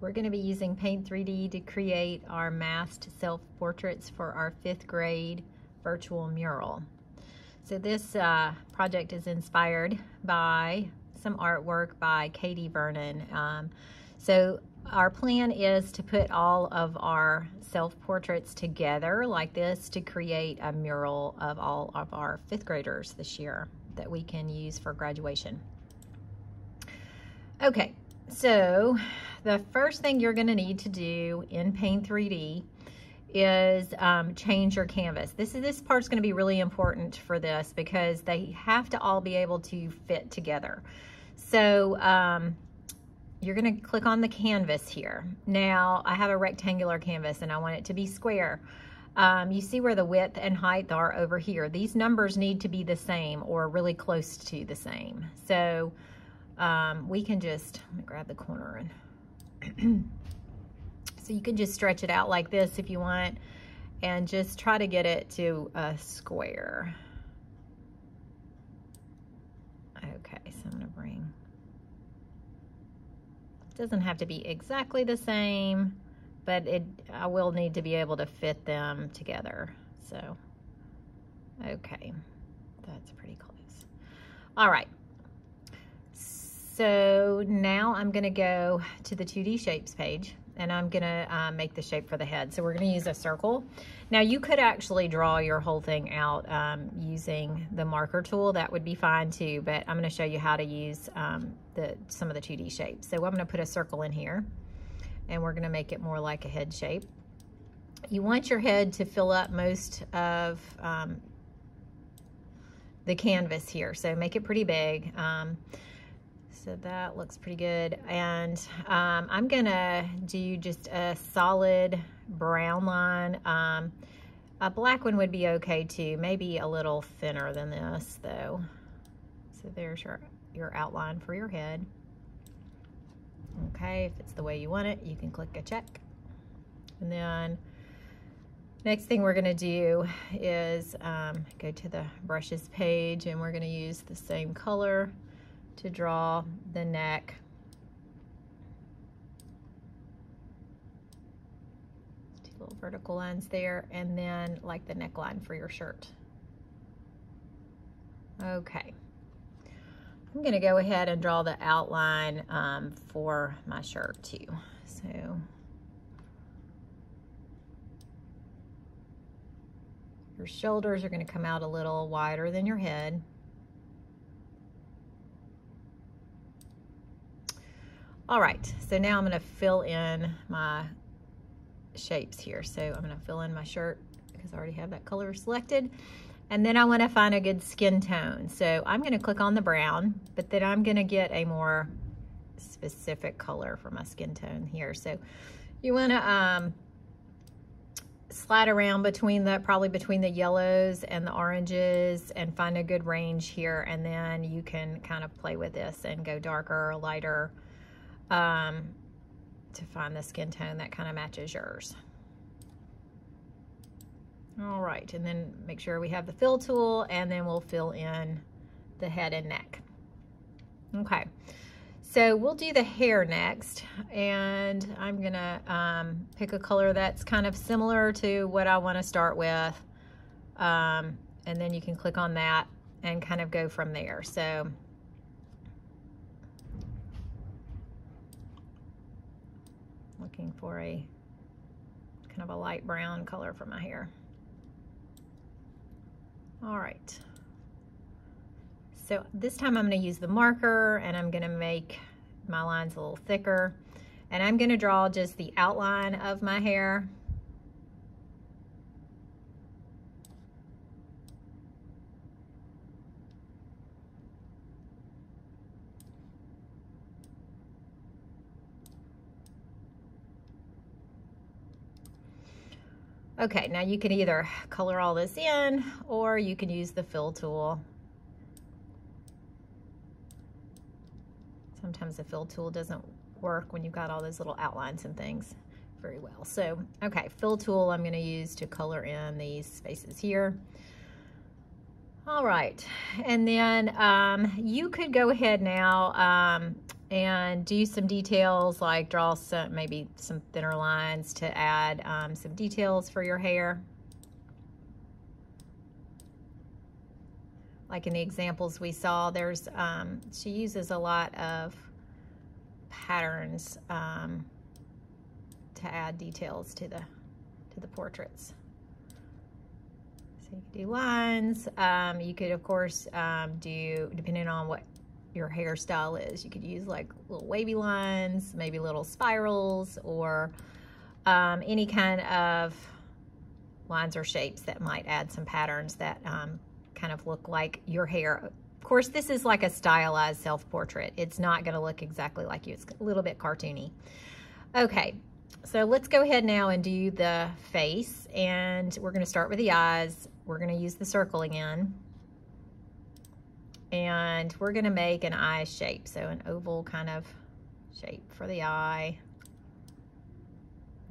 We're going to be using Paint 3D to create our masked self-portraits for our fifth grade virtual mural. So this uh, project is inspired by some artwork by Katie Vernon. Um, so our plan is to put all of our self-portraits together like this to create a mural of all of our fifth graders this year that we can use for graduation. Okay, so the first thing you're gonna need to do in Paint 3D is um, change your canvas. This is this part's gonna be really important for this because they have to all be able to fit together. So um, you're gonna click on the canvas here. Now I have a rectangular canvas and I want it to be square. Um, you see where the width and height are over here. These numbers need to be the same or really close to the same. So um, we can just, grab the corner and, so you can just stretch it out like this if you want and just try to get it to a square. Okay, so I'm gonna bring, it doesn't have to be exactly the same, but it I will need to be able to fit them together. So, okay, that's pretty close. All right, so now I'm gonna go to the 2D shapes page and I'm gonna uh, make the shape for the head. So we're gonna use a circle. Now you could actually draw your whole thing out um, using the marker tool. That would be fine too, but I'm gonna show you how to use um, the some of the 2D shapes. So I'm gonna put a circle in here and we're gonna make it more like a head shape. You want your head to fill up most of um, the canvas here, so make it pretty big. So that looks pretty good. And um, I'm gonna do just a solid brown line. Um, a black one would be okay too, maybe a little thinner than this though. So there's your, your outline for your head. Okay, if it's the way you want it, you can click a check. And then next thing we're gonna do is um, go to the brushes page and we're gonna use the same color to draw the neck. Two little vertical lines there, and then like the neckline for your shirt. Okay. I'm gonna go ahead and draw the outline um, for my shirt too. So your shoulders are gonna come out a little wider than your head. All right, so now I'm gonna fill in my shapes here. So I'm gonna fill in my shirt because I already have that color selected. And then I wanna find a good skin tone. So I'm gonna click on the brown, but then I'm gonna get a more specific color for my skin tone here. So you wanna um, slide around between the, probably between the yellows and the oranges and find a good range here. And then you can kind of play with this and go darker or lighter um, to find the skin tone that kind of matches yours. All right, and then make sure we have the fill tool and then we'll fill in the head and neck. Okay, so we'll do the hair next and I'm gonna um, pick a color that's kind of similar to what I wanna start with. Um, and then you can click on that and kind of go from there. So looking for a kind of a light brown color for my hair. All right. So this time I'm going to use the marker and I'm going to make my lines a little thicker. And I'm going to draw just the outline of my hair. Okay, now you can either color all this in or you can use the fill tool. Sometimes the fill tool doesn't work when you've got all those little outlines and things very well. So, okay, fill tool I'm gonna use to color in these spaces here. All right, and then um, you could go ahead now um, and do some details like draw some maybe some thinner lines to add um, some details for your hair. Like in the examples we saw, there's um, she uses a lot of patterns um, to add details to the to the portraits. So you could do lines. Um, you could, of course, um, do, depending on what your hairstyle is, you could use like little wavy lines, maybe little spirals, or um, any kind of lines or shapes that might add some patterns that um, kind of look like your hair. Of course, this is like a stylized self-portrait. It's not going to look exactly like you. It's a little bit cartoony. Okay, so let's go ahead now and do the face. And we're going to start with the eyes. We're going to use the circle again. And we're going to make an eye shape. So an oval kind of shape for the eye.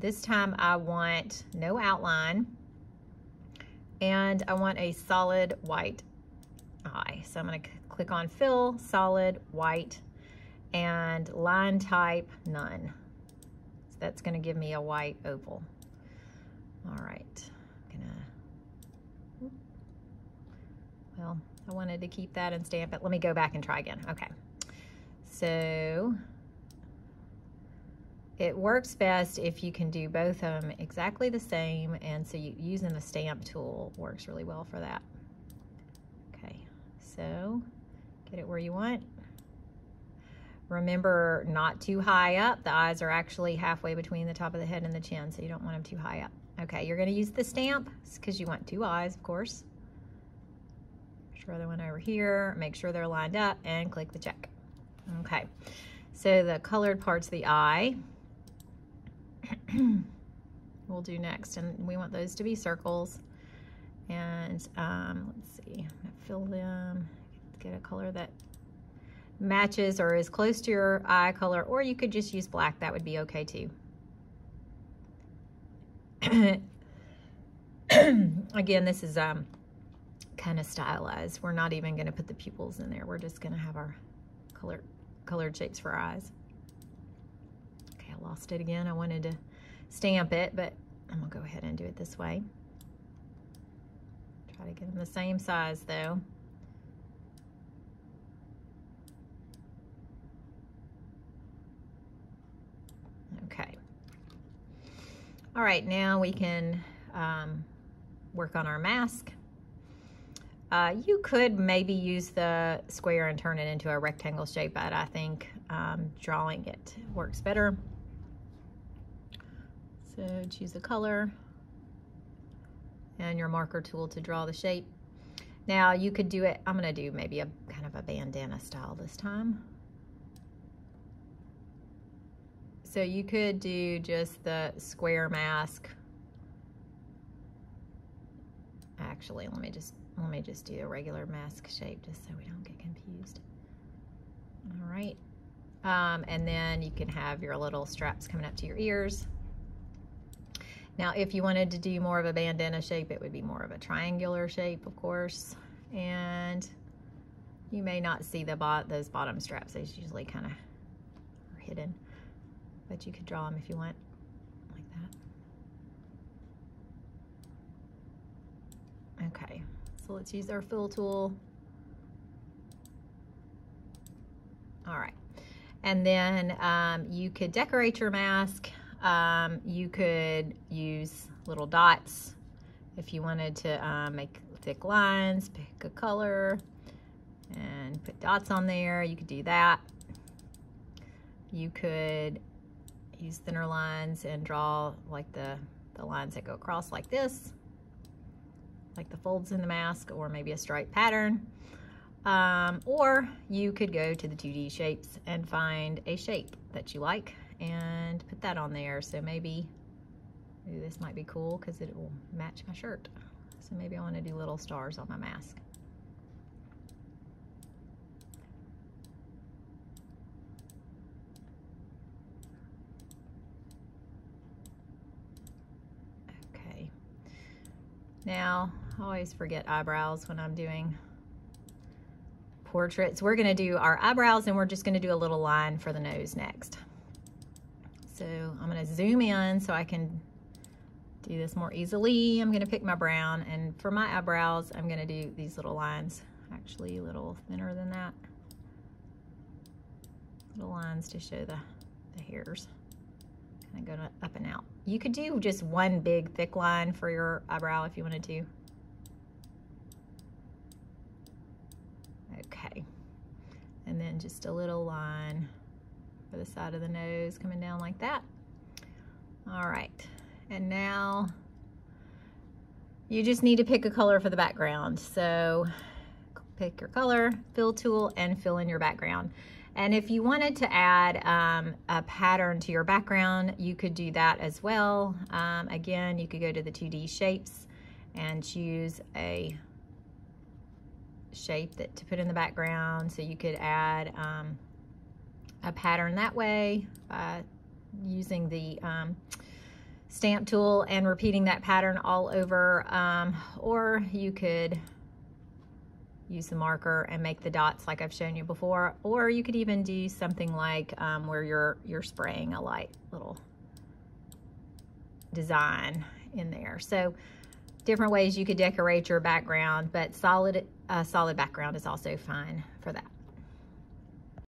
This time I want no outline. And I want a solid white eye. So I'm going to click on fill, solid, white, and line type, none. So that's going to give me a white oval. All right. Gonna. Well, I wanted to keep that and stamp it. Let me go back and try again. Okay. So it works best if you can do both of them exactly the same. And so you, using the stamp tool works really well for that. Okay, so get it where you want. Remember not too high up. The eyes are actually halfway between the top of the head and the chin, so you don't want them too high up. Okay, you're gonna use the stamp because you want two eyes, of course other one over here, make sure they're lined up, and click the check. Okay, so the colored parts of the eye we'll do next, and we want those to be circles. And um, let's see, fill them, get a color that matches or is close to your eye color, or you could just use black, that would be okay too. Again, this is um, kind of stylized. We're not even going to put the pupils in there. We're just going to have our color, colored shapes for eyes. Okay, I lost it again. I wanted to stamp it, but I'm going to go ahead and do it this way. Try to get them the same size though. Okay. All right, now we can um, work on our mask. Uh, you could maybe use the square and turn it into a rectangle shape, but I think um, drawing it works better. So choose a color and your marker tool to draw the shape. Now you could do it, I'm gonna do maybe a kind of a bandana style this time. So you could do just the square mask. Actually, let me just let me just do a regular mask shape just so we don't get confused. All right. Um, and then you can have your little straps coming up to your ears. Now, if you wanted to do more of a bandana shape, it would be more of a triangular shape, of course. And you may not see the bot those bottom straps. They usually kind of are hidden. But you could draw them if you want. Like that. Okay. So let's use our fill tool. All right. And then um, you could decorate your mask. Um, you could use little dots if you wanted to um, make thick lines, pick a color and put dots on there. You could do that. You could use thinner lines and draw like the, the lines that go across like this like the folds in the mask or maybe a stripe pattern. Um, or you could go to the 2D shapes and find a shape that you like and put that on there. So maybe, this might be cool because it will match my shirt. So maybe I want to do little stars on my mask. Okay. Now, I always forget eyebrows when I'm doing portraits. We're gonna do our eyebrows and we're just gonna do a little line for the nose next. So I'm gonna zoom in so I can do this more easily. I'm gonna pick my brown and for my eyebrows, I'm gonna do these little lines, actually a little thinner than that. Little lines to show the, the hairs kind of go up and out. You could do just one big thick line for your eyebrow if you wanted to. Okay. And just a little line for the side of the nose coming down like that. All right. And now you just need to pick a color for the background. So pick your color, fill tool, and fill in your background. And if you wanted to add um, a pattern to your background, you could do that as well. Um, again, you could go to the 2D shapes and choose a shape that to put in the background. So you could add um, a pattern that way by using the um, stamp tool and repeating that pattern all over. Um, or you could use the marker and make the dots like I've shown you before. Or you could even do something like um, where you're, you're spraying a light little design in there. So different ways you could decorate your background, but solid, uh, solid background is also fine for that.